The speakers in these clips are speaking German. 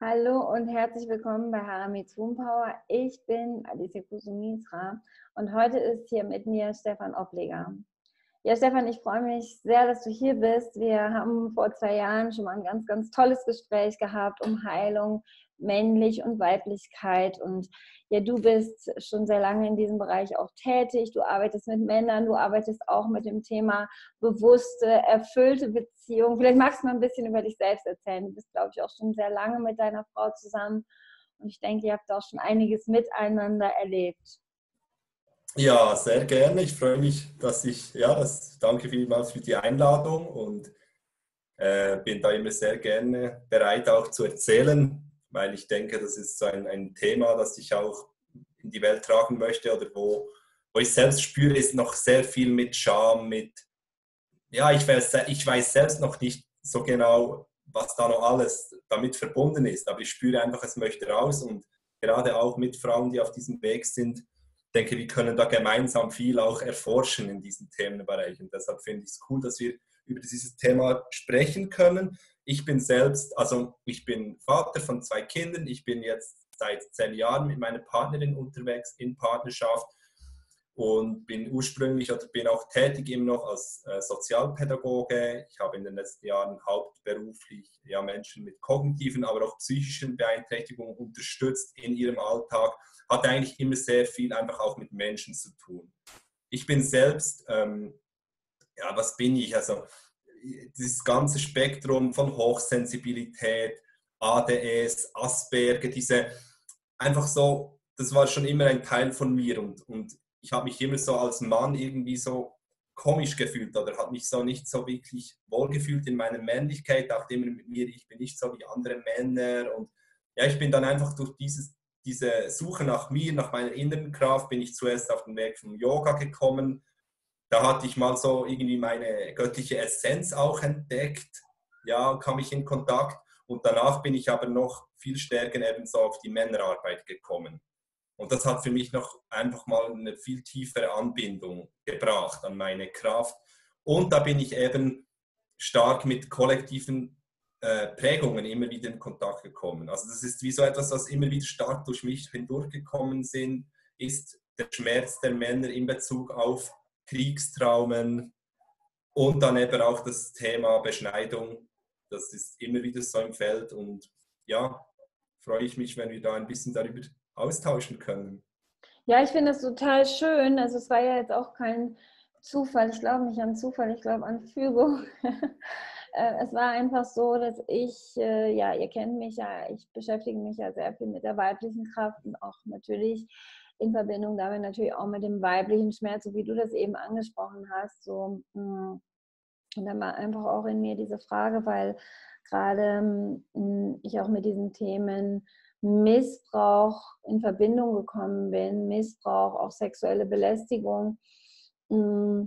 Hallo und herzlich willkommen bei Haramis Power. Ich bin Alicia Kusumitra und heute ist hier mit mir Stefan Obleger. Ja, Stefan, ich freue mich sehr, dass du hier bist. Wir haben vor zwei Jahren schon mal ein ganz, ganz tolles Gespräch gehabt um Heilung, männlich und Weiblichkeit. Und ja, du bist schon sehr lange in diesem Bereich auch tätig. Du arbeitest mit Männern, du arbeitest auch mit dem Thema bewusste, erfüllte Beziehung. Vielleicht magst du mal ein bisschen über dich selbst erzählen. Du bist, glaube ich, auch schon sehr lange mit deiner Frau zusammen. Und ich denke, ihr habt auch schon einiges miteinander erlebt. Ja, sehr gerne. Ich freue mich, dass ich, ja, das, danke vielmals für die Einladung und äh, bin da immer sehr gerne bereit, auch zu erzählen, weil ich denke, das ist so ein, ein Thema, das ich auch in die Welt tragen möchte oder wo, wo ich selbst spüre, ist noch sehr viel mit Scham, mit, ja, ich weiß, ich weiß selbst noch nicht so genau, was da noch alles damit verbunden ist, aber ich spüre einfach, es möchte raus und gerade auch mit Frauen, die auf diesem Weg sind, denke, wir können da gemeinsam viel auch erforschen in diesen Themenbereichen. Deshalb finde ich es cool, dass wir über dieses Thema sprechen können. Ich bin selbst, also ich bin Vater von zwei Kindern. Ich bin jetzt seit zehn Jahren mit meiner Partnerin unterwegs in Partnerschaft und bin ursprünglich oder bin auch tätig immer noch als äh, Sozialpädagoge. Ich habe in den letzten Jahren hauptberuflich ja, Menschen mit kognitiven, aber auch psychischen Beeinträchtigungen unterstützt in ihrem Alltag. Hat eigentlich immer sehr viel einfach auch mit Menschen zu tun. Ich bin selbst, ähm, ja, was bin ich? Also dieses ganze Spektrum von Hochsensibilität, ADS, Asperger, diese einfach so, das war schon immer ein Teil von mir und, und ich habe mich immer so als Mann irgendwie so komisch gefühlt oder habe mich so nicht so wirklich wohlgefühlt in meiner Männlichkeit, dachte immer mit mir, ich bin nicht so wie andere Männer und ja, ich bin dann einfach durch dieses, diese Suche nach mir, nach meiner inneren Kraft, bin ich zuerst auf den Weg vom Yoga gekommen, da hatte ich mal so irgendwie meine göttliche Essenz auch entdeckt, ja, kam ich in Kontakt und danach bin ich aber noch viel stärker eben so auf die Männerarbeit gekommen. Und das hat für mich noch einfach mal eine viel tiefere Anbindung gebracht an meine Kraft. Und da bin ich eben stark mit kollektiven äh, Prägungen immer wieder in Kontakt gekommen. Also das ist wie so etwas, was immer wieder stark durch mich hindurchgekommen sind, ist der Schmerz der Männer in Bezug auf Kriegstraumen und dann eben auch das Thema Beschneidung. Das ist immer wieder so im Feld und ja, freue ich mich, wenn wir da ein bisschen darüber austauschen können. Ja, ich finde es total schön. Also es war ja jetzt auch kein Zufall. Ich glaube nicht an Zufall, ich glaube an Fügung. Äh, es war einfach so, dass ich, äh, ja, ihr kennt mich ja, ich beschäftige mich ja sehr viel mit der weiblichen Kraft und auch natürlich in Verbindung damit natürlich auch mit dem weiblichen Schmerz, so wie du das eben angesprochen hast. So, mm, und dann war einfach auch in mir diese Frage, weil gerade mm, ich auch mit diesen Themen Missbrauch in Verbindung gekommen bin, Missbrauch, auch sexuelle Belästigung, mm,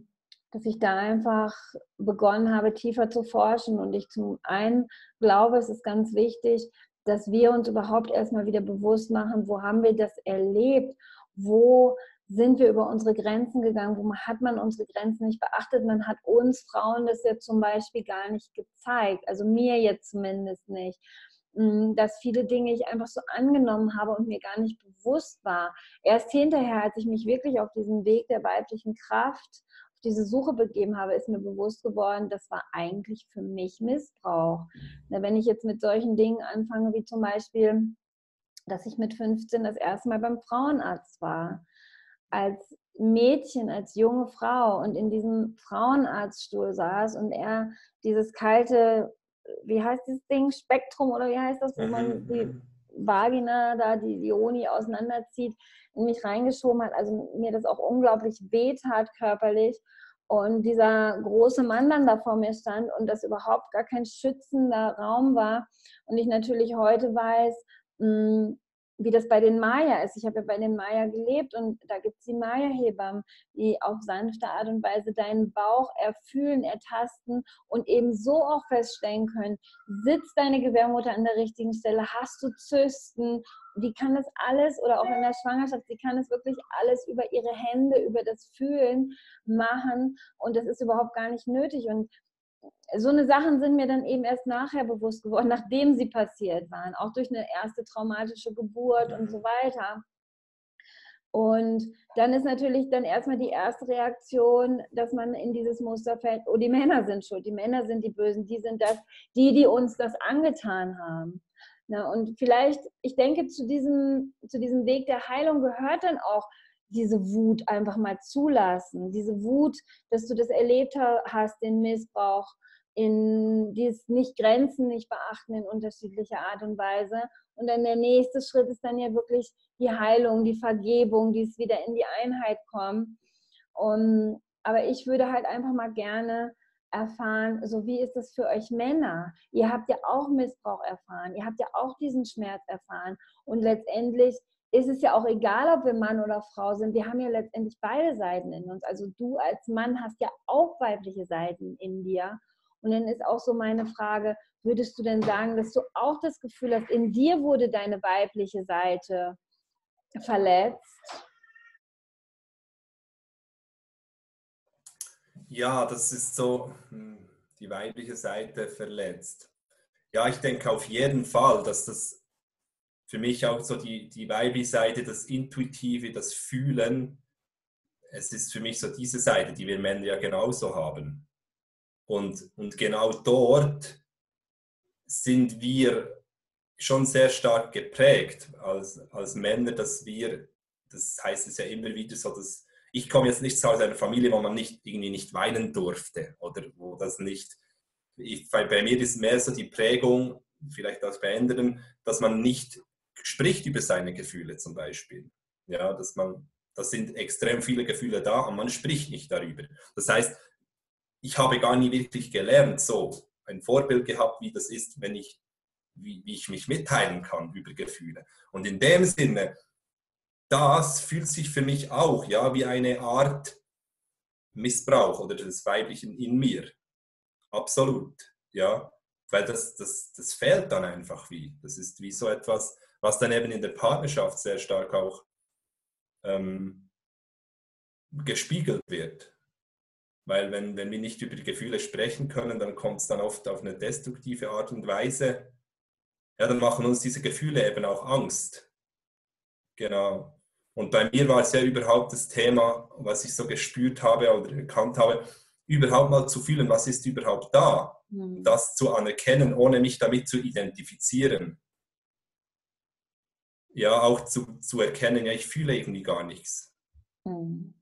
dass ich da einfach begonnen habe, tiefer zu forschen. Und ich zum einen glaube, es ist ganz wichtig, dass wir uns überhaupt erstmal wieder bewusst machen, wo haben wir das erlebt wo sind wir über unsere Grenzen gegangen, wo hat man unsere Grenzen nicht beachtet. Man hat uns Frauen das ja zum Beispiel gar nicht gezeigt, also mir jetzt zumindest nicht, mm, dass viele Dinge ich einfach so angenommen habe und mir gar nicht bewusst war. Erst hinterher, als ich mich wirklich auf diesen Weg der weiblichen Kraft, auf diese Suche begeben habe, ist mir bewusst geworden, das war eigentlich für mich Missbrauch. Wenn ich jetzt mit solchen Dingen anfange, wie zum Beispiel, dass ich mit 15 das erste Mal beim Frauenarzt war. Als Mädchen, als junge Frau und in diesem Frauenarztstuhl saß und er dieses kalte, wie heißt dieses Ding, Spektrum oder wie heißt das, wo man mhm, die mhm. Vagina da, die, die Oni auseinanderzieht, in mich reingeschoben hat, also mir das auch unglaublich wehtat körperlich und dieser große Mann dann da vor mir stand und das überhaupt gar kein schützender Raum war und ich natürlich heute weiß, hm, wie das bei den Maya ist. Ich habe ja bei den Maya gelebt und da gibt es die Maya-Hebammen, die auf sanfte Art und Weise deinen Bauch erfühlen, ertasten und eben so auch feststellen können, sitzt deine Gebärmutter an der richtigen Stelle, hast du Zysten, die kann das alles oder auch in der Schwangerschaft, die kann es wirklich alles über ihre Hände, über das Fühlen machen und das ist überhaupt gar nicht nötig und so eine Sachen sind mir dann eben erst nachher bewusst geworden, nachdem sie passiert waren, auch durch eine erste traumatische Geburt und so weiter. Und dann ist natürlich dann erstmal die erste Reaktion, dass man in dieses Muster fällt, oh, die Männer sind schuld, die Männer sind die Bösen, die sind das, die, die uns das angetan haben. Na, und vielleicht, ich denke, zu diesem, zu diesem Weg der Heilung gehört dann auch diese Wut einfach mal zulassen. Diese Wut, dass du das erlebt hast, den Missbrauch, in dieses nicht Grenzen nicht beachten in unterschiedlicher Art und Weise. Und dann der nächste Schritt ist dann ja wirklich die Heilung, die Vergebung, die es wieder in die Einheit kommt. Und, aber ich würde halt einfach mal gerne erfahren, so wie ist es für euch Männer? Ihr habt ja auch Missbrauch erfahren, ihr habt ja auch diesen Schmerz erfahren. Und letztendlich ist es ja auch egal, ob wir Mann oder Frau sind. Wir haben ja letztendlich beide Seiten in uns. Also du als Mann hast ja auch weibliche Seiten in dir. Und dann ist auch so meine Frage, würdest du denn sagen, dass du auch das Gefühl hast, in dir wurde deine weibliche Seite verletzt? Ja, das ist so hm, die weibliche Seite verletzt. Ja, ich denke auf jeden Fall, dass das für mich auch so die, die weibliche Seite, das Intuitive, das Fühlen, es ist für mich so diese Seite, die wir Männer ja genauso haben. Und, und genau dort sind wir schon sehr stark geprägt als, als Männer, dass wir, das heißt es ja immer wieder so, dass ich komme jetzt nicht aus einer Familie, wo man nicht irgendwie nicht weinen durfte oder wo das nicht, ich, bei, bei mir ist mehr so die Prägung, vielleicht auch bei anderen, dass man nicht spricht über seine Gefühle zum Beispiel. Ja, dass man, das sind extrem viele Gefühle da und man spricht nicht darüber. Das heißt, ich habe gar nie wirklich gelernt, so ein Vorbild gehabt, wie das ist, wenn ich, wie, wie ich mich mitteilen kann über Gefühle. Und in dem Sinne, das fühlt sich für mich auch ja wie eine Art Missbrauch oder des Weiblichen in mir. Absolut, ja, weil das, das, das fehlt dann einfach wie. Das ist wie so etwas, was dann eben in der Partnerschaft sehr stark auch ähm, gespiegelt wird. Weil wenn, wenn wir nicht über die Gefühle sprechen können, dann kommt es dann oft auf eine destruktive Art und Weise. Ja, dann machen uns diese Gefühle eben auch Angst. Genau. Und bei mir war es ja überhaupt das Thema, was ich so gespürt habe oder erkannt habe, überhaupt mal zu fühlen, was ist überhaupt da. Mhm. Das zu anerkennen, ohne mich damit zu identifizieren. Ja, auch zu, zu erkennen, ja, ich fühle irgendwie gar nichts. Mhm.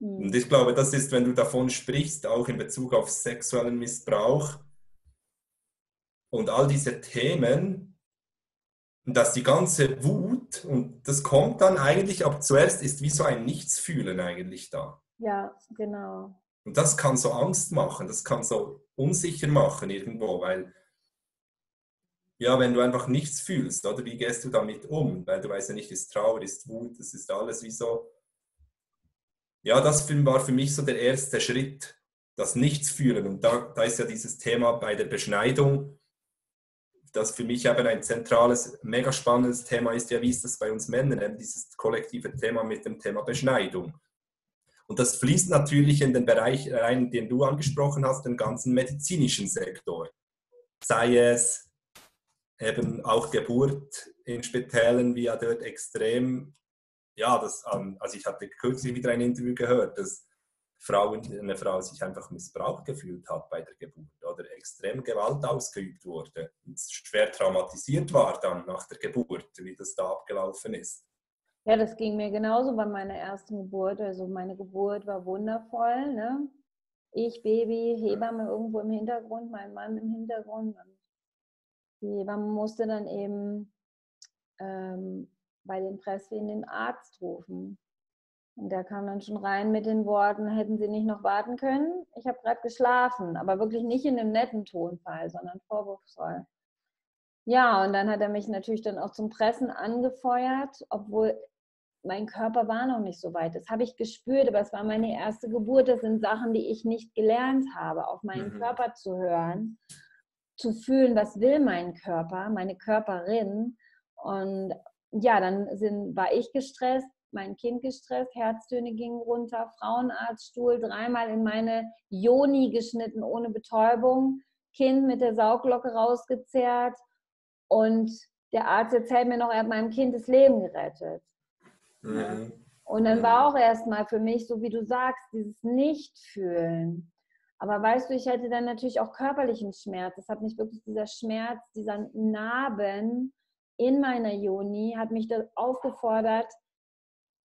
Und hm. ich glaube, das ist, wenn du davon sprichst, auch in Bezug auf sexuellen Missbrauch und all diese Themen, dass die ganze Wut, und das kommt dann eigentlich, aber zuerst ist wie so ein Nichtsfühlen eigentlich da. Ja, genau. Und das kann so Angst machen, das kann so unsicher machen irgendwo, weil ja, wenn du einfach nichts fühlst, oder wie gehst du damit um? Weil du weißt ja nicht, ist Trauer, ist Wut, das ist alles wie so ja, das war für mich so der erste Schritt, das Nichtsfühlen. Und da, da ist ja dieses Thema bei der Beschneidung, das für mich eben ein zentrales, mega spannendes Thema ist ja, wie ist das bei uns Männern, eben dieses kollektive Thema mit dem Thema Beschneidung. Und das fließt natürlich in den Bereich rein, den du angesprochen hast, den ganzen medizinischen Sektor. Sei es eben auch Geburt in Spitällen, wie ja dort extrem ja, das, also ich hatte kürzlich wieder ein Interview gehört, dass Frauen, eine Frau sich einfach missbraucht gefühlt hat bei der Geburt oder extrem Gewalt ausgeübt wurde und schwer traumatisiert war dann nach der Geburt, wie das da abgelaufen ist. Ja, das ging mir genauso bei meiner ersten Geburt. Also meine Geburt war wundervoll. Ne? Ich, Baby, Hebamme irgendwo im Hintergrund, mein Mann im Hintergrund. Die Hebamme musste dann eben ähm, bei den Presswehen den Arzt rufen. Und der kam dann schon rein mit den Worten, hätten Sie nicht noch warten können? Ich habe gerade geschlafen, aber wirklich nicht in einem netten Tonfall, sondern vorwurfsvoll. Ja, und dann hat er mich natürlich dann auch zum Pressen angefeuert, obwohl mein Körper war noch nicht so weit. Das habe ich gespürt, aber es war meine erste Geburt. Das sind Sachen, die ich nicht gelernt habe, auf meinen mhm. Körper zu hören, zu fühlen, was will mein Körper, meine Körperin. Und ja, dann sind, war ich gestresst, mein Kind gestresst, Herztöne gingen runter, Frauenarztstuhl, dreimal in meine Joni geschnitten ohne Betäubung, Kind mit der Sauglocke rausgezerrt und der Arzt erzählt mir noch, er hat meinem Kind das Leben gerettet. Mhm. Und dann war auch erstmal für mich, so wie du sagst, dieses Nicht-Fühlen. Aber weißt du, ich hatte dann natürlich auch körperlichen Schmerz. Das hat mich wirklich dieser Schmerz, dieser Narben in meiner Juni, hat mich aufgefordert,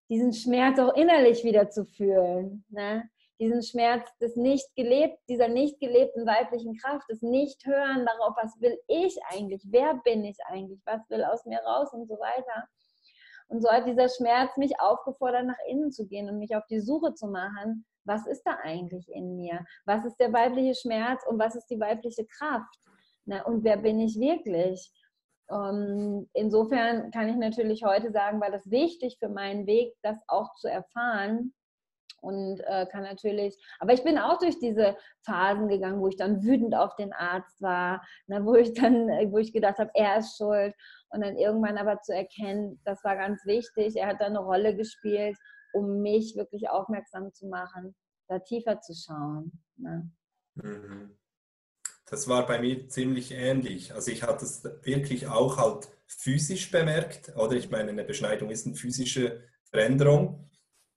diesen Schmerz auch innerlich wieder zu fühlen. Ne? Diesen Schmerz des nicht gelebt, dieser nicht gelebten weiblichen Kraft, des Nicht-Hören darauf, was will ich eigentlich, wer bin ich eigentlich, was will aus mir raus und so weiter. Und so hat dieser Schmerz mich aufgefordert, nach innen zu gehen und mich auf die Suche zu machen, was ist da eigentlich in mir? Was ist der weibliche Schmerz und was ist die weibliche Kraft? Na, und wer bin ich wirklich? Um, ähm, insofern kann ich natürlich heute sagen, war das wichtig für meinen Weg, das auch zu erfahren. Und äh, kann natürlich, aber ich bin auch durch diese Phasen gegangen, wo ich dann wütend auf den Arzt war, ne, wo ich dann, wo ich gedacht habe, er ist schuld. Und dann irgendwann aber zu erkennen, das war ganz wichtig, er hat da eine Rolle gespielt um mich wirklich aufmerksam zu machen, da tiefer zu schauen. Ne? Mhm. Das war bei mir ziemlich ähnlich. Also ich hatte es wirklich auch halt physisch bemerkt, oder ich meine, eine Beschneidung ist eine physische Veränderung.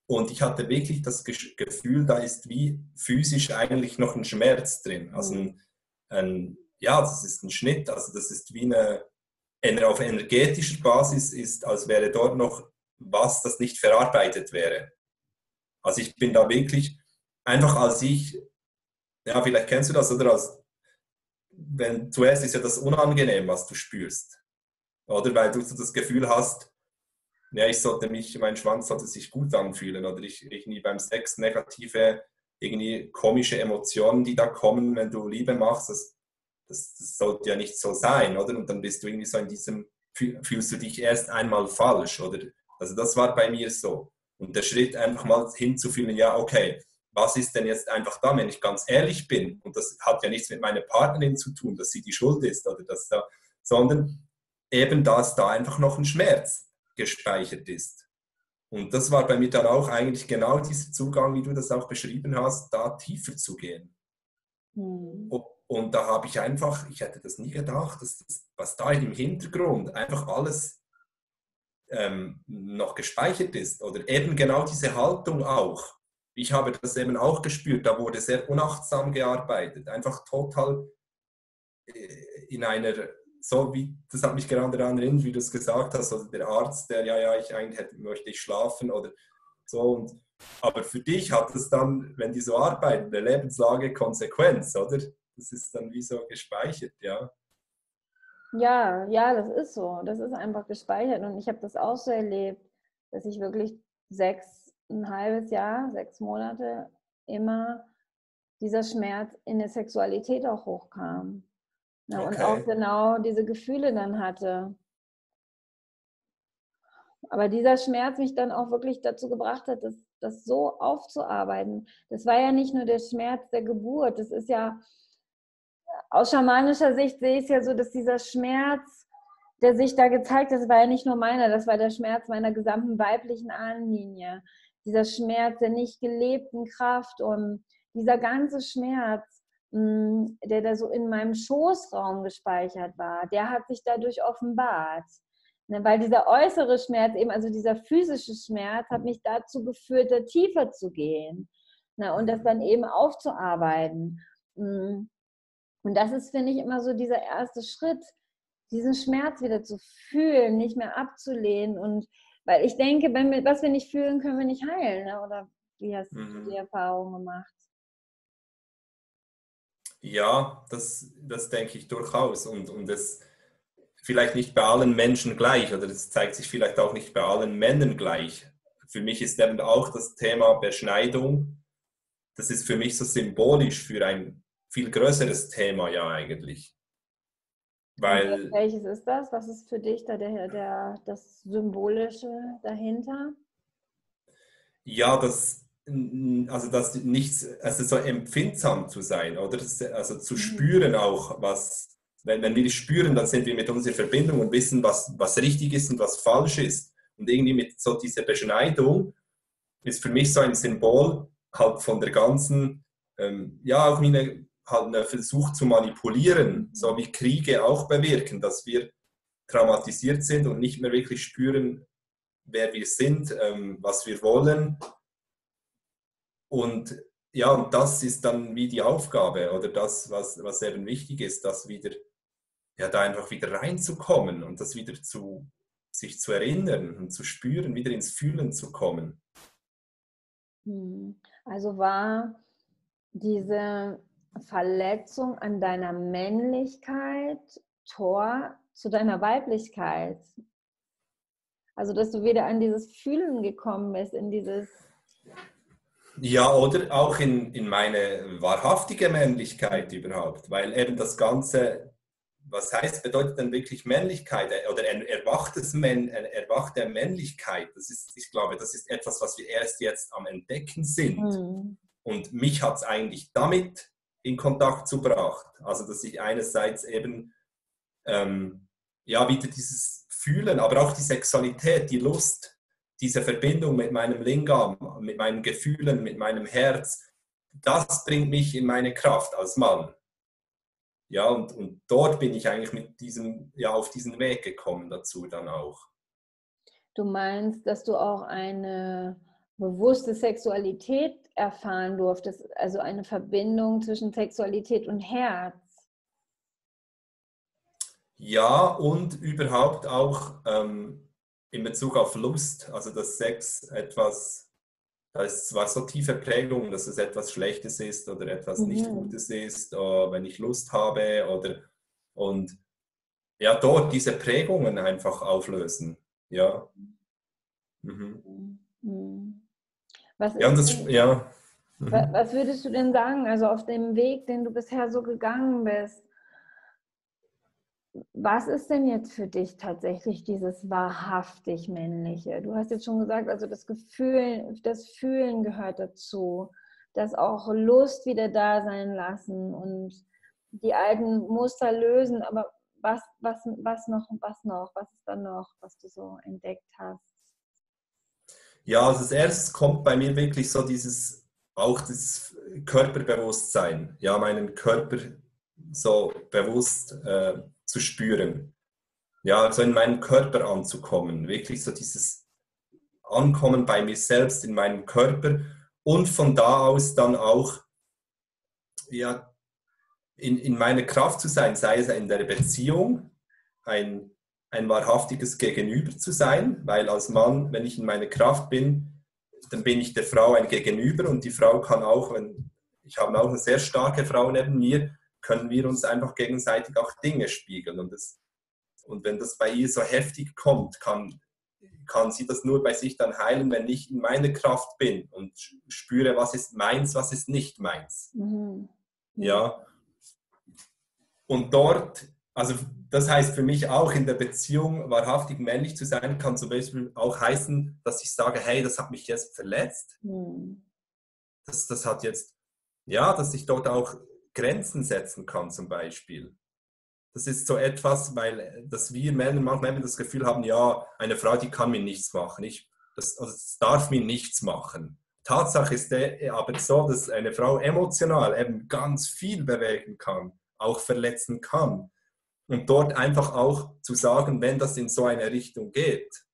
Und ich hatte wirklich das Gefühl, da ist wie physisch eigentlich noch ein Schmerz drin. Also ein, ein ja, das ist ein Schnitt, also das ist wie eine, auf energetischer Basis ist, als wäre dort noch was das nicht verarbeitet wäre. Also ich bin da wirklich einfach als ich, ja, vielleicht kennst du das, oder als, wenn zuerst ist ja das unangenehm, was du spürst. Oder weil du das Gefühl hast, ja, ich sollte mich, mein Schwanz sollte sich gut anfühlen oder ich irgendwie beim Sex negative, irgendwie komische Emotionen, die da kommen, wenn du Liebe machst, das, das, das sollte ja nicht so sein, oder? Und dann bist du irgendwie so in diesem, fühlst du dich erst einmal falsch, oder? Also das war bei mir so. Und der Schritt einfach mal hinzufühlen, ja, okay, was ist denn jetzt einfach da, wenn ich ganz ehrlich bin? Und das hat ja nichts mit meiner Partnerin zu tun, dass sie die Schuld ist oder dass da, sondern eben, dass da einfach noch ein Schmerz gespeichert ist. Und das war bei mir dann auch eigentlich genau dieser Zugang, wie du das auch beschrieben hast, da tiefer zu gehen. Mhm. Und da habe ich einfach, ich hätte das nie gedacht, dass das, was da im Hintergrund einfach alles ähm, noch gespeichert ist. Oder eben genau diese Haltung auch. Ich habe das eben auch gespürt, da wurde sehr unachtsam gearbeitet, einfach total äh, in einer, so wie, das hat mich gerade daran erinnert, wie du es gesagt hast, also der Arzt, der, ja, ja, ich eigentlich hätte, möchte ich schlafen oder so. Und, aber für dich hat es dann, wenn die so arbeiten, eine Lebenslage Konsequenz, oder? Das ist dann wie so gespeichert, ja. Ja, ja, das ist so. Das ist einfach gespeichert. Und ich habe das auch so erlebt, dass ich wirklich sechs, ein halbes Jahr, sechs Monate immer dieser Schmerz in der Sexualität auch hochkam. Ja, okay. Und auch genau diese Gefühle dann hatte. Aber dieser Schmerz mich dann auch wirklich dazu gebracht hat, das, das so aufzuarbeiten. Das war ja nicht nur der Schmerz der Geburt, das ist ja, aus schamanischer Sicht sehe ich es ja so, dass dieser Schmerz, der sich da gezeigt hat, war ja nicht nur meiner, das war der Schmerz meiner gesamten weiblichen Ahnenlinie. Dieser Schmerz der nicht gelebten Kraft und dieser ganze Schmerz, mm, der da so in meinem Schoßraum gespeichert war, der hat sich dadurch offenbart. Ne, weil dieser äußere Schmerz, eben also dieser physische Schmerz, hat mich dazu geführt, da tiefer zu gehen ne, und das dann eben aufzuarbeiten. Mm. Und das ist, finde ich, immer so dieser erste Schritt, diesen Schmerz wieder zu fühlen, nicht mehr abzulehnen. Und weil ich denke, wenn wir, was wir nicht fühlen, können wir nicht heilen. Ne? Oder wie hast mhm. du die Erfahrung gemacht? Ja, das, das denke ich durchaus. Und, und das vielleicht nicht bei allen Menschen gleich oder das zeigt sich vielleicht auch nicht bei allen Männern gleich. Für mich ist eben auch das Thema Beschneidung, das ist für mich so symbolisch für ein viel größeres Thema ja eigentlich. Weil, welches ist das? Was ist für dich da der, der, das Symbolische dahinter? Ja, das, also das nichts, also so empfindsam zu sein oder also zu mhm. spüren auch, was, wenn, wenn wir spüren, dann sind wir mit unserer Verbindung und wissen, was, was richtig ist und was falsch ist. Und irgendwie mit so dieser Beschneidung ist für mich so ein Symbol halt von der ganzen, ähm, ja, auch eine, halt ein Versuch zu manipulieren, so wie Kriege auch bewirken, dass wir traumatisiert sind und nicht mehr wirklich spüren, wer wir sind, ähm, was wir wollen. Und ja, und das ist dann wie die Aufgabe oder das, was, was eben wichtig ist, das wieder, ja, da einfach wieder reinzukommen und das wieder zu, sich zu erinnern und zu spüren, wieder ins Fühlen zu kommen. Hm. Also war diese Verletzung an deiner Männlichkeit Tor zu deiner Weiblichkeit. Also, dass du wieder an dieses Fühlen gekommen bist, in dieses. Ja, oder auch in, in meine wahrhaftige Männlichkeit überhaupt, weil eben das Ganze, was heißt, bedeutet dann wirklich Männlichkeit oder erwachtes Männ, erwachte Männlichkeit? Das ist, ich glaube, das ist etwas, was wir erst jetzt am Entdecken sind. Mhm. Und mich hat es eigentlich damit in Kontakt gebracht. Also, dass ich einerseits eben ähm, ja, wieder dieses Fühlen, aber auch die Sexualität, die Lust, diese Verbindung mit meinem Lingam, mit meinen Gefühlen, mit meinem Herz, das bringt mich in meine Kraft als Mann. Ja, und, und dort bin ich eigentlich mit diesem, ja, auf diesen Weg gekommen dazu dann auch. Du meinst, dass du auch eine bewusste Sexualität erfahren durftest, also eine Verbindung zwischen Sexualität und Herz? Ja, und überhaupt auch ähm, in Bezug auf Lust, also dass Sex etwas, da ist zwar so tiefe Prägung, dass es etwas Schlechtes ist oder etwas mhm. nicht Gutes ist, oder wenn ich Lust habe oder und ja, dort diese Prägungen einfach auflösen. Ja. Mhm. Mhm. Was, ja, das, ja. Mhm. was würdest du denn sagen, also auf dem Weg, den du bisher so gegangen bist? was ist denn jetzt für dich tatsächlich dieses wahrhaftig Männliche? Du hast jetzt schon gesagt, also das Gefühl, das Fühlen gehört dazu, das auch Lust wieder da sein lassen und die alten Muster lösen. Aber was, was, was noch, was noch, was ist dann noch, was du so entdeckt hast? Ja, also als erstes kommt bei mir wirklich so dieses, auch das Körperbewusstsein, ja, meinen Körper so bewusst äh, zu spüren. Ja, also in meinem Körper anzukommen, wirklich so dieses Ankommen bei mir selbst, in meinem Körper und von da aus dann auch ja, in, in meiner Kraft zu sein, sei es in der Beziehung, ein, ein wahrhaftiges Gegenüber zu sein, weil als Mann, wenn ich in meiner Kraft bin, dann bin ich der Frau ein Gegenüber und die Frau kann auch, wenn ich habe auch eine sehr starke Frau neben mir, können wir uns einfach gegenseitig auch Dinge spiegeln. Und, das, und wenn das bei ihr so heftig kommt, kann, kann sie das nur bei sich dann heilen, wenn ich in meiner Kraft bin und spüre, was ist meins, was ist nicht meins. Mhm. Ja. Und dort, also das heißt für mich auch in der Beziehung wahrhaftig männlich zu sein, kann zum Beispiel auch heißen, dass ich sage, hey, das hat mich jetzt verletzt. Mhm. Das, das hat jetzt, ja, dass ich dort auch Grenzen setzen kann zum Beispiel. Das ist so etwas, weil dass wir Männer manchmal das Gefühl haben, ja, eine Frau, die kann mir nichts machen. Ich, das, also das darf mir nichts machen. Tatsache ist der, aber so, dass eine Frau emotional eben ganz viel bewegen kann, auch verletzen kann. Und dort einfach auch zu sagen, wenn das in so eine Richtung geht,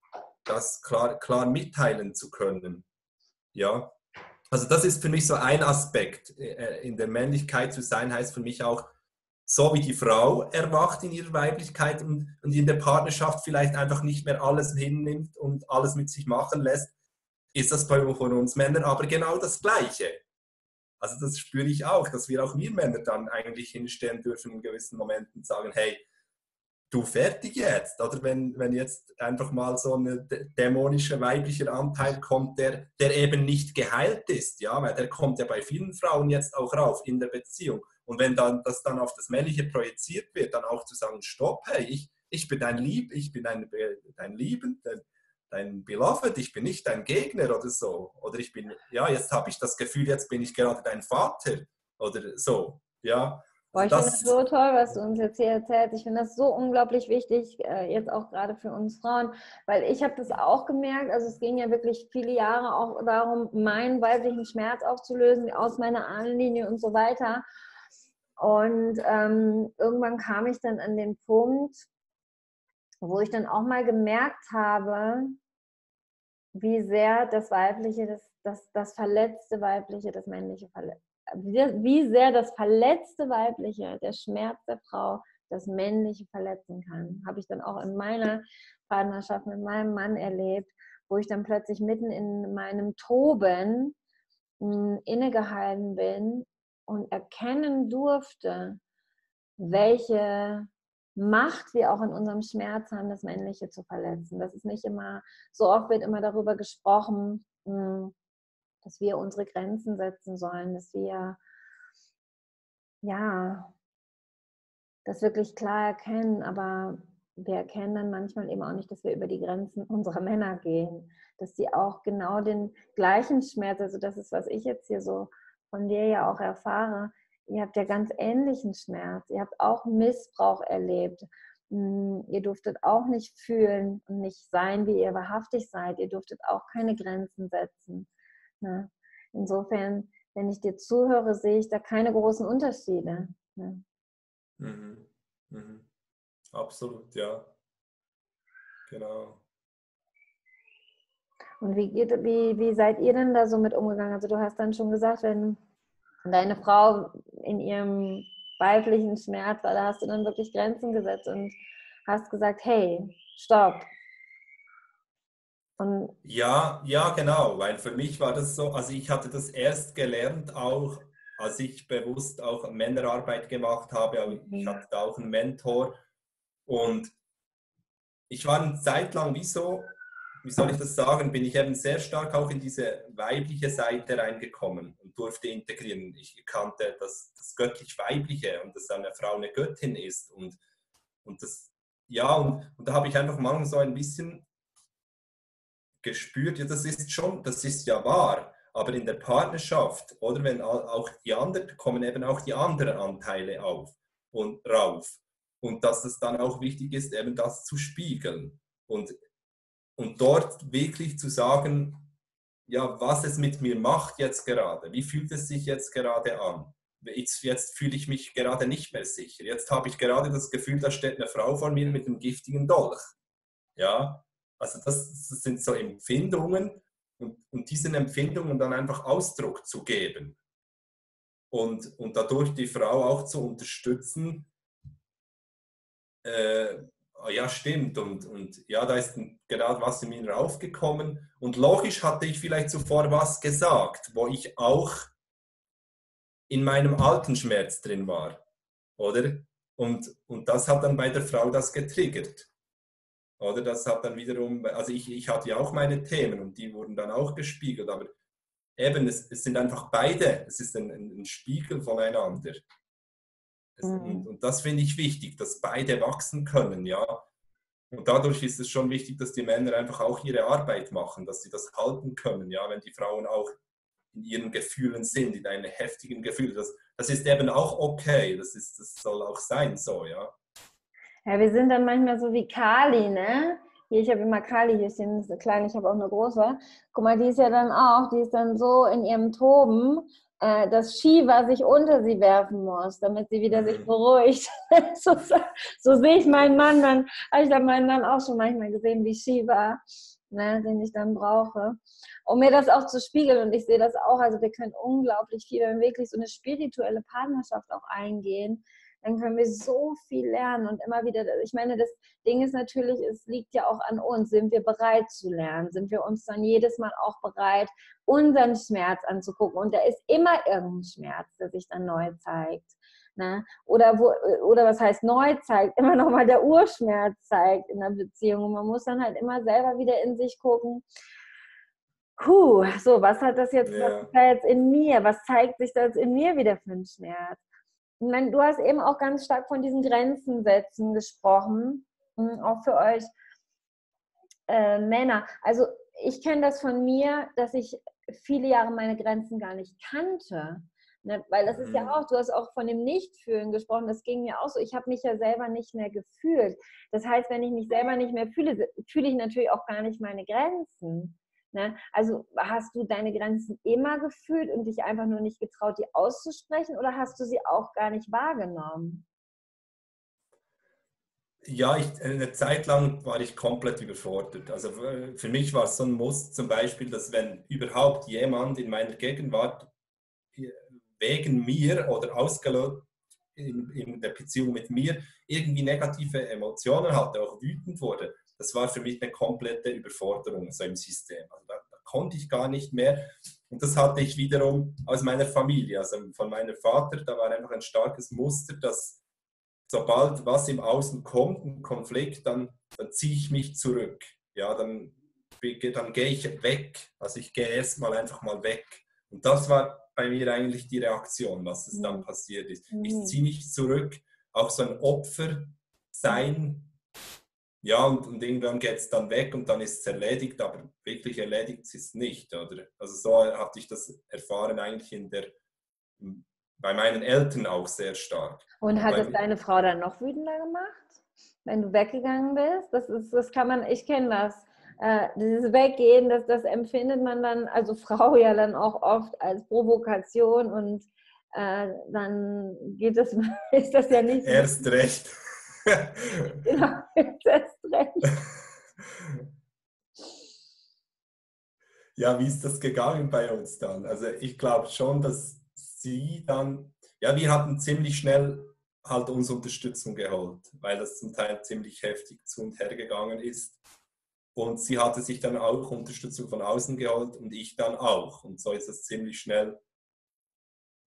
das klar, klar mitteilen zu können. Ja, also das ist für mich so ein Aspekt. Äh, in der Männlichkeit zu sein heißt für mich auch, so wie die Frau erwacht in ihrer Weiblichkeit und, in der Partnerschaft vielleicht einfach nicht mehr alles hinnimmt und alles mit sich machen lässt, ist das bei uns Männern aber genau das Gleiche. Also das spüre ich auch, dass wir auch wir Männer dann eigentlich hinstellen dürfen in gewissen Momenten und sagen, hey, du fertig jetzt? Oder wenn, wenn jetzt einfach mal so ein dämonischer weiblicher Anteil kommt, der, der eben nicht geheilt ist, ja, weil der kommt ja bei vielen Frauen jetzt auch rauf in der Beziehung. Und wenn dann das dann auf das Männliche projiziert wird, dann auch zu sagen, stopp, hey, ich, ich bin dein Lieb, ich bin dein, dein Liebend, dein, Beloved, ich bin nicht dein Gegner oder so. Oder ich bin, ja, jetzt habe ich das Gefühl, jetzt bin ich gerade dein Vater oder so, ja. Boah, ich finde das so toll, was du uns jetzt hier erzählst. Ich finde das so unglaublich wichtig, äh, jetzt auch gerade für uns Frauen, weil ich habe das auch gemerkt. Also es ging ja wirklich viele Jahre auch darum, meinen weiblichen Schmerz aufzulösen, aus meiner Ahnenlinie und so weiter. Und ähm, irgendwann kam ich dann an den Punkt, wo ich dann auch mal gemerkt habe, wie sehr das Weibliche, das, das, das verletzte Weibliche, das männliche verletzt wie sehr das verletzte Weibliche, der Schmerz der Frau, das Männliche verletzen kann. Habe ich dann auch in meiner Partnerschaft mit meinem Mann erlebt, wo ich dann plötzlich mitten in meinem Toben hm, innegehalten bin und erkennen durfte, welche Macht wir auch in unserem Schmerz haben, das Männliche zu verletzen. Das ist nicht immer, so oft wird immer darüber gesprochen, hm, dass wir unsere Grenzen setzen sollen, dass wir ja das wirklich klar erkennen, aber wir erkennen dann manchmal eben auch nicht, dass wir über die Grenzen unserer Männer gehen, dass sie auch genau den gleichen Schmerz, also das ist, was ich jetzt hier so von dir ja auch erfahre, ihr habt ja ganz ähnlichen Schmerz, ihr habt auch Missbrauch erlebt, hm, ihr durftet auch nicht fühlen und nicht sein, wie ihr wahrhaftig seid, ihr durftet auch keine Grenzen setzen. Ne? Insofern, wenn ich dir zuhöre, sehe ich da keine großen Unterschiede. Ne? Mhm. Mhm. Absolut, ja. Genau. Und wie, wie, wie seid ihr denn da so mit umgegangen? Also du hast dann schon gesagt, wenn deine Frau in ihrem weiblichen Schmerz war, da hast du dann wirklich Grenzen gesetzt und hast gesagt, hey, stopp, und ja, ja, genau, weil für mich war das so, also ich hatte das erst gelernt, auch als ich bewusst auch Männerarbeit gemacht habe, ich mhm. hatte da auch einen Mentor und ich war eine Zeit lang wie so, wie soll ich das sagen, bin ich eben sehr stark auch in diese weibliche Seite reingekommen und durfte integrieren. Ich kannte das, das göttlich-weibliche und dass eine Frau eine Göttin ist und, und das, ja, und, und da habe ich einfach manchmal so ein bisschen gespürt, ja, das ist schon, das ist ja wahr, aber in der Partnerschaft oder wenn auch die anderen, kommen eben auch die anderen Anteile auf und rauf. Und dass es dann auch wichtig ist, eben das zu spiegeln und, und dort wirklich zu sagen, ja, was es mit mir macht jetzt gerade, wie fühlt es sich jetzt gerade an? Jetzt, jetzt fühle ich mich gerade nicht mehr sicher. Jetzt habe ich gerade das Gefühl, da steht eine Frau vor mir mit einem giftigen Dolch. Ja, also das, das sind so Empfindungen und, und, diesen Empfindungen dann einfach Ausdruck zu geben und, und dadurch die Frau auch zu unterstützen. Äh, ja, stimmt. Und, und ja, da ist gerade was in mir raufgekommen. Und logisch hatte ich vielleicht zuvor was gesagt, wo ich auch in meinem alten Schmerz drin war. Oder? Und, und das hat dann bei der Frau das getriggert. Oder das hat dann wiederum, also ich, ich hatte ja auch meine Themen und die wurden dann auch gespiegelt, aber eben, es, es sind einfach beide, es ist ein, ein Spiegel voneinander. Mhm. und, das finde ich wichtig, dass beide wachsen können, ja. Und dadurch ist es schon wichtig, dass die Männer einfach auch ihre Arbeit machen, dass sie das halten können, ja, wenn die Frauen auch in ihren Gefühlen sind, in einem heftigen Gefühl. Das, das ist eben auch okay, das, ist, das soll auch sein so, ja. Ja, wir sind dann manchmal so wie Kali, ne? Hier, ich habe immer Kali, hier ist eine kleine, ich habe auch eine große. Guck mal, die ist ja dann auch, die ist dann so in ihrem Toben, äh, dass Shiva sich unter sie werfen muss, damit sie wieder sich mhm. beruhigt. so, so, sehe ich meinen Mann dann, habe ich dann meinen Mann auch schon manchmal gesehen, wie Shiva, ne, den ich dann brauche. Um mir das auch zu spiegeln und ich sehe das auch, also wir können unglaublich viel, wenn wir wirklich so eine spirituelle Partnerschaft auch eingehen, dann können wir so viel lernen und immer wieder, ich meine, das Ding ist natürlich, es liegt ja auch an uns, sind wir bereit zu lernen, sind wir uns dann jedes Mal auch bereit, unseren Schmerz anzugucken und da ist immer irgendein Schmerz, der sich dann neu zeigt. Ne? Oder, wo, oder was heißt neu zeigt, immer nochmal der Urschmerz zeigt in der Beziehung. Und man muss dann halt immer selber wieder in sich gucken, Puh, so, was hat das jetzt, ja. was ist da jetzt in mir? Was zeigt sich da jetzt in mir wieder für ein Schmerz? Meine, du hast eben auch ganz stark von diesen Grenzen setzen gesprochen, hm, auch für euch äh, Männer. Also ich kenne das von mir, dass ich viele Jahre meine Grenzen gar nicht kannte, Ne? Weil das ist ja mhm. auch, du hast auch von dem Nichtfühlen gesprochen, das ging mir auch so. Ich habe mich ja selber nicht mehr gefühlt. Das heißt, wenn ich mich selber nicht mehr fühle, fühle ich natürlich auch gar nicht meine Grenzen. Ne? Also hast du deine Grenzen immer gefühlt und dich einfach nur nicht getraut, die auszusprechen oder hast du sie auch gar nicht wahrgenommen? Ja, ich, eine Zeit lang war ich komplett überfordert. Also für mich war es so ein Muss zum Beispiel, dass wenn überhaupt jemand in meiner Gegenwart wegen mir oder ausgelöst in, in, der Beziehung mit mir irgendwie negative Emotionen hatte, auch wütend wurde, das war für mich eine komplette Überforderung so im System. Also da, da konnte ich gar nicht mehr. Und das hatte ich wiederum aus meiner Familie, also von meinem Vater. Da war einfach ein starkes Muster, dass sobald was im Außen kommt, ein Konflikt, dann, dann ziehe ich mich zurück. Ja, dann, dann gehe ich weg. Also ich gehe erstmal einfach mal weg. Und das war bei mir eigentlich die Reaktion, was es dann mhm. passiert ist. Ich mhm. ziehe mich zurück, auch so ein Opfer sein. Ja, und, und irgendwann geht es dann weg und dann ist es erledigt, aber wirklich erledigt ist es nicht, oder? Also so hatte ich das erfahren eigentlich in der, bei meinen Eltern auch sehr stark. Und hat es deine Frau dann noch wütender gemacht, wenn du weggegangen bist? Das ist, das kann man, ich kenne das äh, dieses Weggehen, das, das empfindet man dann, also Frau ja dann auch oft als Provokation und äh, dann geht das, ist das ja nicht. Erst recht. Genau, erst recht. Ja, wie ist das gegangen bei uns dann? Also ich glaube schon, dass sie dann, ja, wir hatten ziemlich schnell halt uns Unterstützung geholt, weil das zum Teil ziemlich heftig zu und her gegangen ist. Und sie hatte sich dann auch Unterstützung von außen geholt und ich dann auch. Und so ist es ziemlich schnell,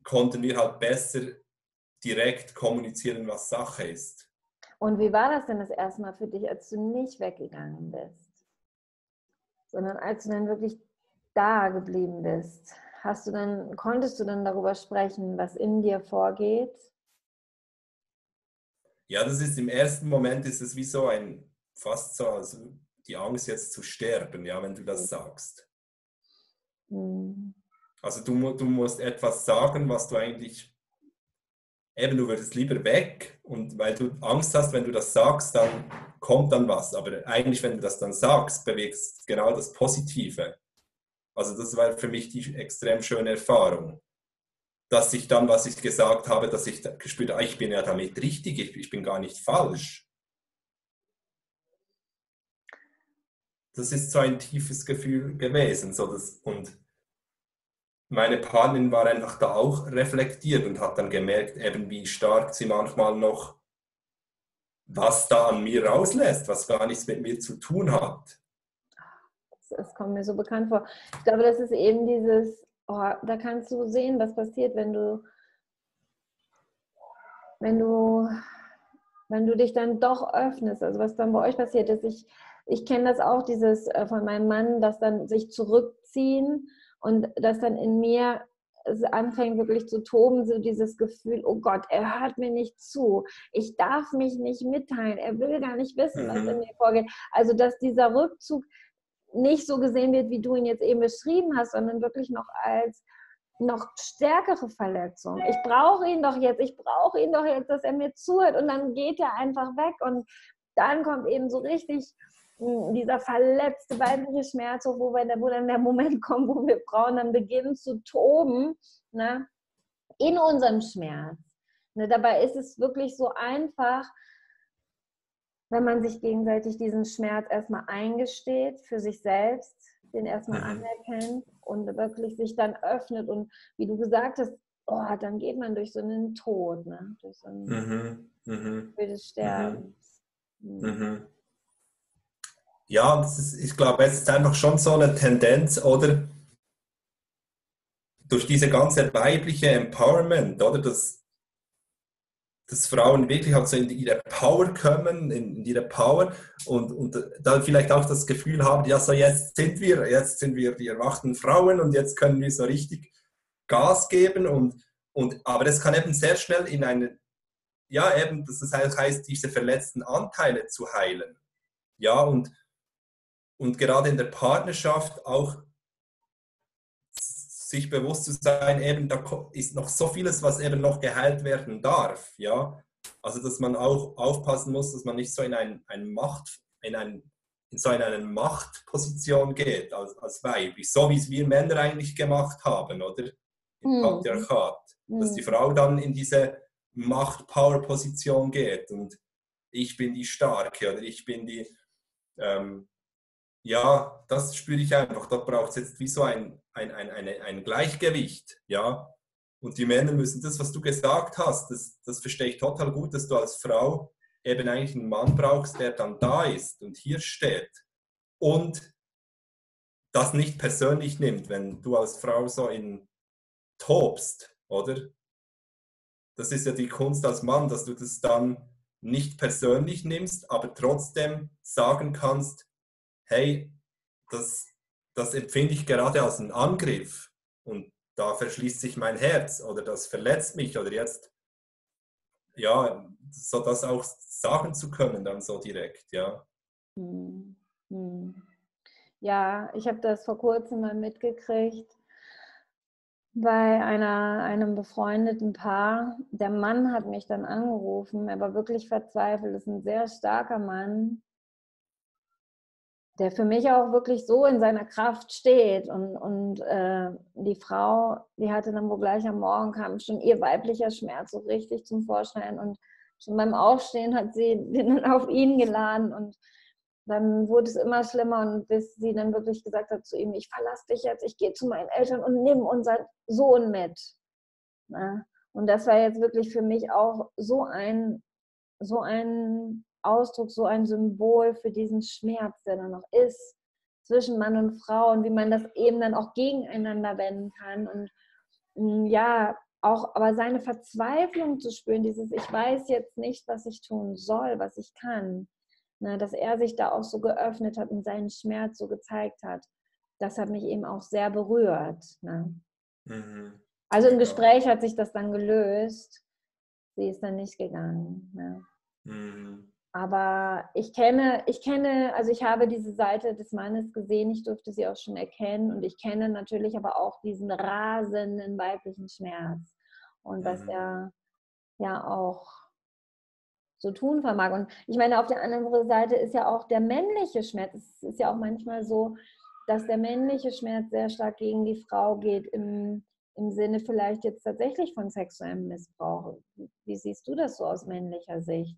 konnten wir halt besser direkt kommunizieren, was Sache ist. Und wie war das denn das erste Mal für dich, als du nicht weggegangen bist, sondern als du dann wirklich da geblieben bist? Hast du dann, konntest du dann darüber sprechen, was in dir vorgeht? Ja, das ist im ersten Moment ist es wie so ein fast so, also die Angst jetzt zu sterben, ja, wenn du das sagst. Mhm. Also du, du musst etwas sagen, was du eigentlich, eben du würdest lieber weg und weil du Angst hast, wenn du das sagst, dann kommt dann was. Aber eigentlich, wenn du das dann sagst, bewegst genau das Positive. Also das war für mich die extrem schöne Erfahrung. Dass ich dann, was ich gesagt habe, dass ich gespürt habe, ich bin ja damit richtig, ich, ich bin gar nicht falsch. das ist so ein tiefes Gefühl gewesen. So das, und meine Partnerin war einfach da auch reflektiert und hat dann gemerkt, eben wie stark sie manchmal noch was da an mir rauslässt, was gar nichts mit mir zu tun hat. Das kommt mir so bekannt vor. Ich glaube, das ist eben dieses, oh, da kannst du sehen, was passiert, wenn du, wenn du, wenn du dich dann doch öffnest. Also was dann bei euch passiert ist, ich ich kenne das auch, dieses äh, von meinem Mann, dass dann sich zurückziehen und dass dann in mir es anfängt wirklich zu toben, so dieses Gefühl, oh Gott, er hört mir nicht zu, ich darf mich nicht mitteilen, er will gar nicht wissen, was mhm. in mir vorgeht. Also, dass dieser Rückzug nicht so gesehen wird, wie du ihn jetzt eben beschrieben hast, sondern wirklich noch als noch stärkere Verletzung. Ich brauche ihn doch jetzt, ich brauche ihn doch jetzt, dass er mir zuhört und dann geht er einfach weg und dann kommt eben so richtig dieser verletzte weibliche Schmerz, wo, wir, wo dann der Moment kommt, wo wir Frauen dann beginnen zu toben, ne, in unserem Schmerz. Ne, dabei ist es wirklich so einfach, wenn man sich gegenseitig diesen Schmerz erstmal eingesteht für sich selbst, den erstmal mhm. anerkennt und wirklich sich dann öffnet und wie du gesagt hast, oh, dann geht man durch so einen Tod, ne? durch so ein mhm. Mhm. des Sterbens. Mhm. mhm. Ja, ist, ich glaube, es ist einfach schon so eine Tendenz, oder? Durch diese ganze weibliche Empowerment, oder? Dass, dass Frauen wirklich halt so in ihre Power kommen, in, in ihre Power und, und dann vielleicht auch das Gefühl haben, ja, so jetzt sind wir, jetzt sind wir die erwachten Frauen und jetzt können wir so richtig Gas geben und, und aber es kann eben sehr schnell in eine, ja, eben, das heißt, diese verletzten Anteile zu heilen. Ja, und, und gerade in der Partnerschaft auch sich bewusst zu sein, eben da ist noch so vieles, was eben noch geheilt werden darf, ja. Also dass man auch aufpassen muss, dass man nicht so in ein, ein Macht, in, ein, in so eine Machtposition geht als, als Weib, so wie es wir Männer eigentlich gemacht haben, oder? Im mhm. Patriarchat. Mhm. Dass die hm. Frau dann in diese Macht-Power-Position geht und ich bin die Starke oder ich bin die, ähm, ja, das spüre ich einfach. Dort braucht es jetzt wie so ein, ein, ein, ein, ein Gleichgewicht, ja. Und die Männer müssen das, was du gesagt hast, das, das verstehe ich total gut, dass du als Frau eben eigentlich einen Mann brauchst, der dann da ist und hier steht und das nicht persönlich nimmt, wenn du als Frau so in tobst, oder? Das ist ja die Kunst als Mann, dass du das dann nicht persönlich nimmst, aber trotzdem sagen kannst, hey, das, das empfinde ich gerade als einen Angriff und da verschließt sich mein Herz oder das verletzt mich oder jetzt, ja, so das auch sagen zu können dann so direkt, ja. Hm, hm. Ja, ich habe das vor kurzem mal mitgekriegt bei einer, einem befreundeten Paar. Der Mann hat mich dann angerufen, er war wirklich verzweifelt, ist ein sehr starker Mann der für mich auch wirklich so in seiner Kraft steht. Und, und äh, die Frau, die hatte dann wohl gleich am Morgen kam schon ihr weiblicher Schmerz so richtig zum Vorschein. Und schon beim Aufstehen hat sie den dann auf ihn geladen. Und dann wurde es immer schlimmer und bis sie dann wirklich gesagt hat zu ihm, ich verlasse dich jetzt, ich gehe zu meinen Eltern und nehme unseren Sohn mit. Na? Und das war jetzt wirklich für mich auch so ein, so ein Ausdruck, so ein Symbol für diesen Schmerz, der da noch ist zwischen Mann und Frau und wie man das eben dann auch gegeneinander wenden kann. Und mm, ja, auch aber seine Verzweiflung zu spüren, dieses Ich weiß jetzt nicht, was ich tun soll, was ich kann, ne, dass er sich da auch so geöffnet hat und seinen Schmerz so gezeigt hat, das hat mich eben auch sehr berührt. Ne. Mhm. Also im Gespräch hat sich das dann gelöst. Sie ist dann nicht gegangen. Ne. Mhm. Aber ich kenne, ich kenne, also ich habe diese Seite des Mannes gesehen, ich durfte sie auch schon erkennen und ich kenne natürlich aber auch diesen rasenden weiblichen Schmerz und was mhm. er ja auch so tun vermag. Und ich meine, auf der anderen Seite ist ja auch der männliche Schmerz. Es ist ja auch manchmal so, dass der männliche Schmerz sehr stark gegen die Frau geht, im, im Sinne vielleicht jetzt tatsächlich von sexuellem Missbrauch. Wie siehst du das so aus männlicher Sicht?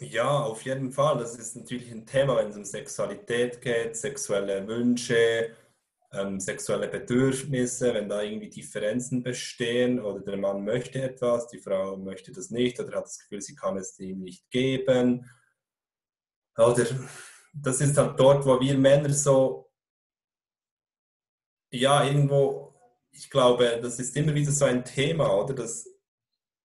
Ja, auf jeden Fall. Das ist natürlich ein Thema, wenn es um Sexualität geht, sexuelle Wünsche, ähm, sexuelle Bedürfnisse, wenn da irgendwie Differenzen bestehen oder der Mann möchte etwas, die Frau möchte das nicht oder hat das Gefühl, sie kann es ihm nicht geben. Oder das ist halt dort, wo wir Männer so, ja, irgendwo, ich glaube, das ist immer wieder so ein Thema, oder? Das,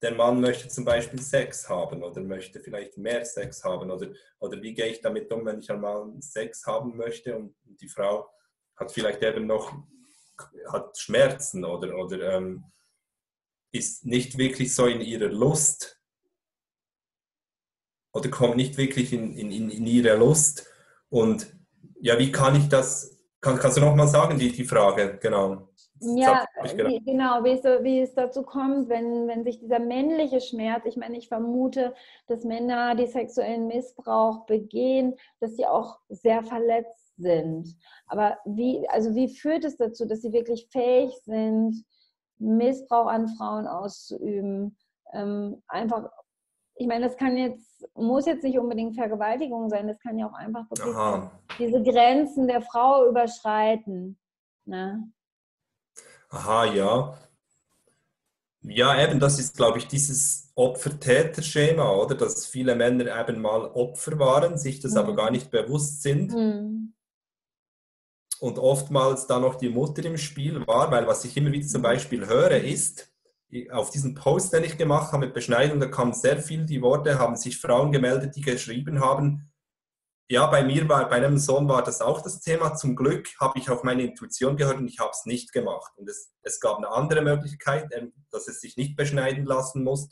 der Mann möchte zum Beispiel Sex haben oder möchte vielleicht mehr Sex haben oder, oder wie gehe ich damit um, wenn ich einmal Sex haben möchte und die Frau hat vielleicht eben noch hat Schmerzen oder, oder ähm, ist nicht wirklich so in ihrer Lust oder kommt nicht wirklich in, in, in ihre Lust und ja, wie kann ich das, kann, kannst du nochmal sagen, die, die Frage, genau. Ja, wie, genau, wie es, wie es dazu kommt, wenn, wenn sich dieser männliche Schmerz, ich meine, ich vermute, dass Männer, die sexuellen Missbrauch begehen, dass sie auch sehr verletzt sind. Aber wie, also wie führt es dazu, dass sie wirklich fähig sind, Missbrauch an Frauen auszuüben? Ähm, einfach, ich meine, das kann jetzt, muss jetzt nicht unbedingt Vergewaltigung sein, das kann ja auch einfach wirklich diese Grenzen der Frau überschreiten. Ne? Aha, ja. Ja, eben, das ist, glaube ich, dieses Opfer-Täter-Schema, oder? Dass viele Männer eben mal Opfer waren, sich das mhm. aber gar nicht bewusst sind. Mhm. Und oftmals da noch die Mutter im Spiel war, weil was ich immer wieder zum Beispiel höre, ist, auf diesen Post, den ich gemacht habe mit Beschneidung, da kamen sehr viele die Worte, haben sich Frauen gemeldet, die geschrieben haben, ja, bei mir war, bei einem Sohn war das auch das Thema. Zum Glück habe ich auf meine Intuition gehört und ich habe es nicht gemacht. Und es, es gab eine andere Möglichkeit, ähm, dass es sich nicht beschneiden lassen muss.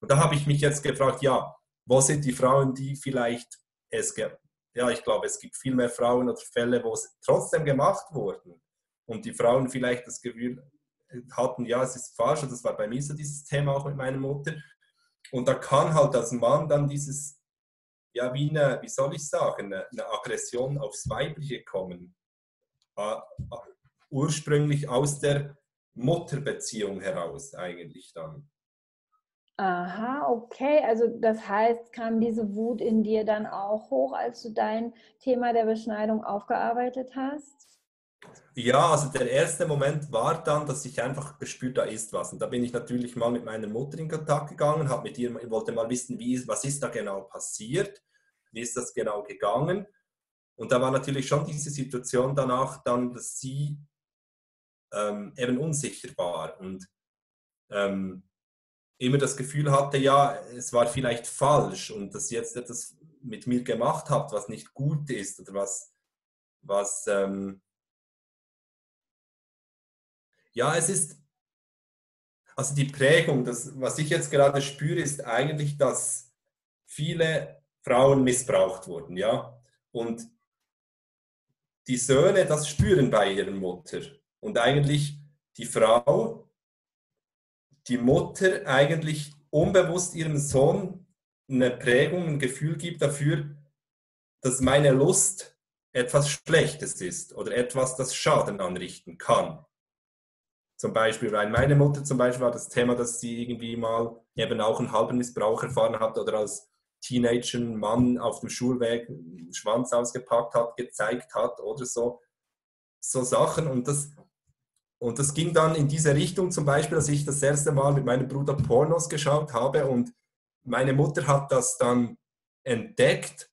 Und da habe ich mich jetzt gefragt, ja, wo sind die Frauen, die vielleicht es, ja, ich glaube, es gibt viel mehr Frauen oder Fälle, wo es trotzdem gemacht wurden. und die Frauen vielleicht das Gefühl hatten, ja, es ist falsch, und das war bei mir so dieses Thema auch mit meiner Mutter. Und da kann halt als Mann dann dieses, ja, wie eine, wie soll ich sagen, eine, Aggression aufs Weibliche kommen. Uh, uh, ursprünglich aus der Mutterbeziehung heraus eigentlich dann. Aha, okay. Also das heißt, kam diese Wut in dir dann auch hoch, als du dein Thema der Beschneidung aufgearbeitet hast? Ja, also der erste Moment war dann, dass ich einfach gespürt, da ist was. Und da bin ich natürlich mal mit meiner Mutter in Kontakt gegangen, habe mit ihr, wollte mal wissen, wie, was ist da genau passiert, wie ist das genau gegangen. Und da war natürlich schon diese Situation danach dann, dass sie ähm, eben unsicher war und ähm, immer das Gefühl hatte, ja, es war vielleicht falsch und dass sie jetzt etwas mit mir gemacht hat, was nicht gut ist oder was, was ähm, ja, es ist, also die Prägung, das, was ich jetzt gerade spüre, ist eigentlich, dass viele Frauen missbraucht wurden, ja, und die Söhne das spüren bei ihrer Mutter und eigentlich die Frau, die Mutter eigentlich unbewusst ihrem Sohn eine Prägung, ein Gefühl gibt dafür, dass meine Lust etwas Schlechtes ist oder etwas, das Schaden anrichten kann. Zum Beispiel, weil meine Mutter zum Beispiel war das Thema, dass sie irgendwie mal eben auch einen halben Missbrauch erfahren hat oder als Teenager einen Mann auf dem Schulweg einen Schwanz ausgepackt hat, gezeigt hat oder so. So Sachen. Und das, und das ging dann in diese Richtung, zum Beispiel, als ich das erste Mal mit meinem Bruder Pornos geschaut habe und meine Mutter hat das dann entdeckt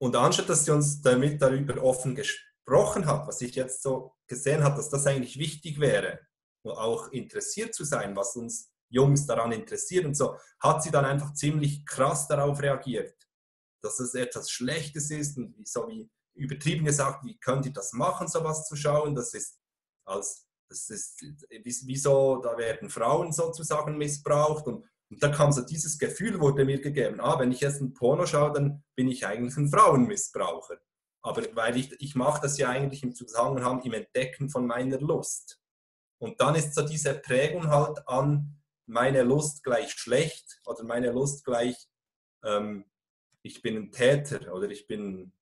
und anstatt dass sie uns damit darüber offen gesprochen hat, was ich jetzt so gesehen habe, dass das eigentlich wichtig wäre, auch interessiert zu sein, was uns Jungs daran interessiert und so, hat sie dann einfach ziemlich krass darauf reagiert, dass es etwas Schlechtes ist und so wie übertrieben gesagt, wie könnt ihr das machen, sowas zu schauen, das ist als das ist, wieso, da werden Frauen sozusagen missbraucht und, und da kam so dieses Gefühl, wurde mir gegeben, ah, wenn ich jetzt ein Porno schaue, dann bin ich eigentlich ein Frauenmissbraucher. Aber weil ich, ich mache das ja eigentlich im Zusammenhang im Entdecken von meiner Lust. Und dann ist so diese Prägung halt an meine Lust gleich schlecht oder meine Lust gleich, ähm, ich bin ein Täter oder ich bin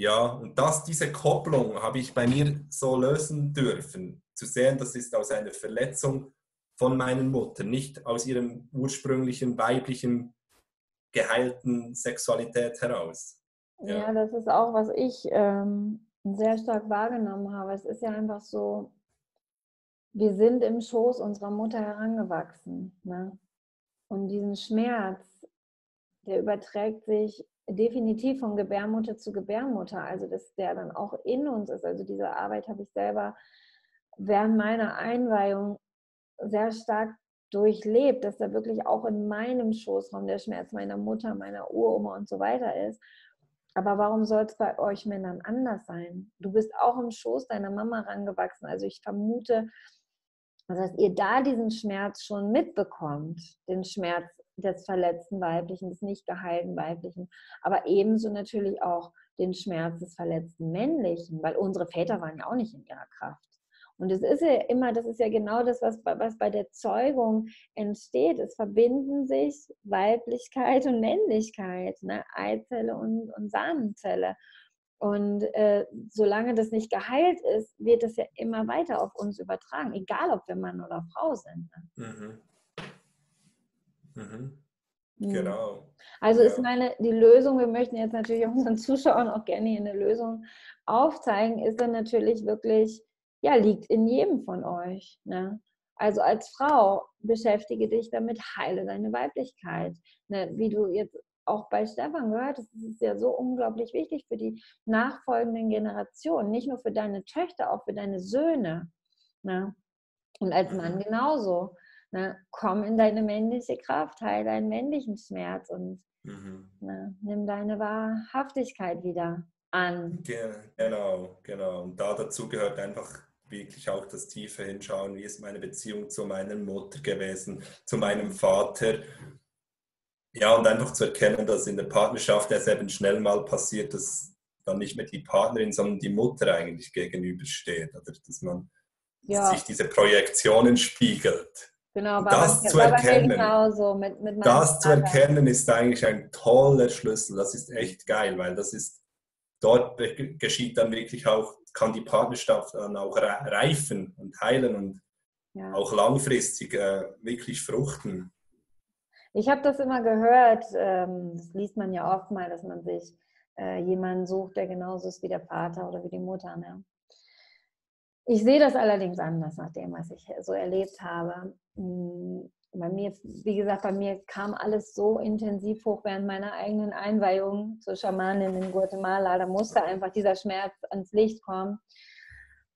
ja, und das, diese Kopplung habe ich bei mir so lösen dürfen. Zu sehen, das ist aus einer Verletzung von meiner Mutter, nicht aus ihrem ursprünglichen weiblichen, geheilten Sexualität heraus. Ja, ja das ist auch, was ich ähm, sehr stark wahrgenommen habe. Es ist ja einfach so, wir sind im Schoß unserer Mutter herangewachsen. Ne? Und diesen Schmerz, der überträgt sich definitiv von Gebärmutter zu Gebärmutter, also dass der dann auch in uns ist. Also diese Arbeit habe ich selber während meiner Einweihung sehr stark durchlebt, dass da wirklich auch in meinem Schoßraum der Schmerz meiner Mutter, meiner Uroma und so weiter ist. Aber warum soll es bei euch Männern anders sein? Du bist auch im Schoß deiner Mama rangewachsen. Also ich vermute, dass ihr da diesen Schmerz schon mitbekommt, den Schmerz des verletzten Weiblichen, des nicht geheilten Weiblichen, aber ebenso natürlich auch den Schmerz des verletzten Männlichen, weil unsere Väter waren ja auch nicht in ihrer Kraft. Und es ist ja immer, das ist ja genau das, was, was bei der Zeugung entsteht. Es verbinden sich Weiblichkeit und Männlichkeit, ne? Eizelle und, und Samenzelle. Und äh, solange das nicht geheilt ist, wird es ja immer weiter auf uns übertragen, egal ob wir Mann oder Frau sind. Ne? Mhm. Mhm. mhm. Genau. Also ist meine, die Lösung, wir möchten jetzt natürlich unseren Zuschauern auch gerne eine Lösung aufzeigen, ist dann natürlich wirklich, ja, liegt in jedem von euch. Ne? Also als Frau beschäftige dich damit, heile deine Weiblichkeit. Ne? Wie du jetzt auch bei Stefan gehört hast, ist ja so unglaublich wichtig für die nachfolgenden Generationen, nicht nur für deine Töchter, auch für deine Söhne. Ne? Und als Mann mhm. genauso. Ne? Komm in deine männliche Kraft, heil deinen männlichen Schmerz und mhm. ne? nimm deine Wahrhaftigkeit wieder an. Genau, genau. Und da dazu gehört einfach wirklich auch das tiefe Hinschauen, wie ist meine Beziehung zu meiner Mutter gewesen, zu meinem Vater. Ja, und einfach zu erkennen, dass in der Partnerschaft es eben schnell mal passiert, dass dann nicht mehr die Partnerin, sondern die Mutter eigentlich gegenübersteht. Oder dass man ja. sich diese Projektionen spiegelt. Genau, das zu erkennen, mit, mit das zu erkennen ist eigentlich ein toller Schlüssel. Das ist echt geil, weil das ist dort geschieht dann wirklich auch kann die Partnerschaft dann auch reifen und heilen und ja. auch langfristig äh, wirklich fruchten. Ich habe das immer gehört, ähm, das liest man ja oft mal, dass man sich äh, jemanden sucht, der genauso ist wie der Vater oder wie die Mutter. Ne? Ich sehe das allerdings anders nach dem, was ich so erlebt habe. Hm, bei mir, wie gesagt, bei mir kam alles so intensiv hoch während meiner eigenen Einweihung zur Schamanin in Guatemala. Da musste einfach dieser Schmerz ans Licht kommen.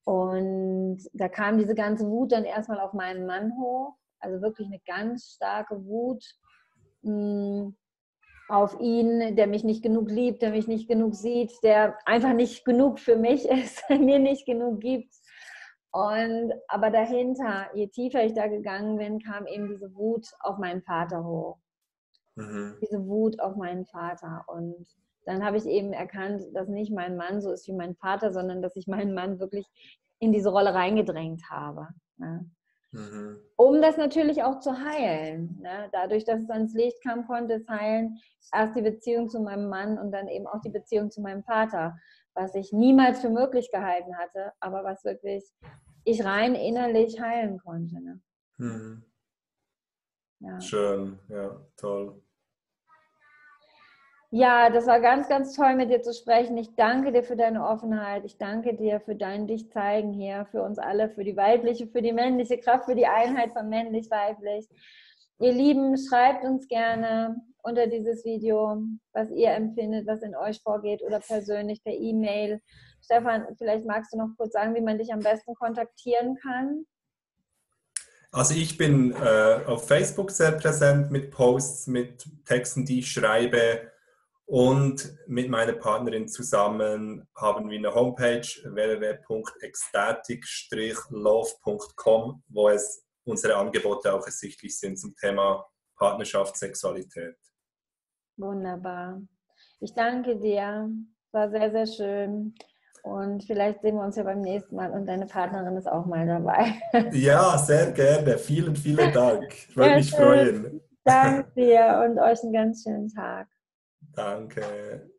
Und da kam diese ganze Wut dann erstmal auf meinen Mann hoch. Also wirklich eine ganz starke Wut mh, hm, auf ihn, der mich nicht genug liebt, der mich nicht genug sieht, der einfach nicht genug für mich ist, mir nicht genug gibt. Und aber dahinter, je tiefer ich da gegangen bin, kam eben diese Wut auf meinen Vater hoch. Mhm. Diese Wut auf meinen Vater. Und dann habe ich eben erkannt, dass nicht mein Mann so ist wie mein Vater, sondern dass ich meinen Mann wirklich in diese Rolle reingedrängt habe. Ne? Mhm. Um das natürlich auch zu heilen. Ne? Dadurch, dass es ans Licht kam, konnte es heilen. Erst die Beziehung zu meinem Mann und dann eben auch die Beziehung zu meinem Vater was ich niemals für möglich gehalten hatte, aber was wirklich ich rein innerlich heilen konnte. Ne? Mhm. Ja. Schön, ja, toll. Ja, das war ganz, ganz toll, mit dir zu sprechen. Ich danke dir für deine Offenheit. Ich danke dir für dein Dich zeigen hier, für uns alle, für die weibliche, für die männliche Kraft, für die Einheit von männlich-weiblich. Ihr Lieben, schreibt uns gerne unter dieses Video, was ihr empfindet, was in euch vorgeht oder persönlich per E-Mail. Stefan, vielleicht magst du noch kurz sagen, wie man dich am besten kontaktieren kann. Also ich bin äh, auf Facebook sehr präsent mit Posts, mit Texten, die ich schreibe und mit meiner Partnerin zusammen haben wir eine Homepage www.ecstatic-love.com, wo es unsere Angebote auch ersichtlich sind zum Thema Partnerschaft, Sexualität. Wunderbar. Ich danke dir. War sehr, sehr schön. Und vielleicht sehen wir uns ja beim nächsten Mal und deine Partnerin ist auch mal dabei. Ja, sehr gerne. Vielen, vielen Dank. Ich würde mich freuen. Danke dir und euch einen ganz schönen Tag. Danke.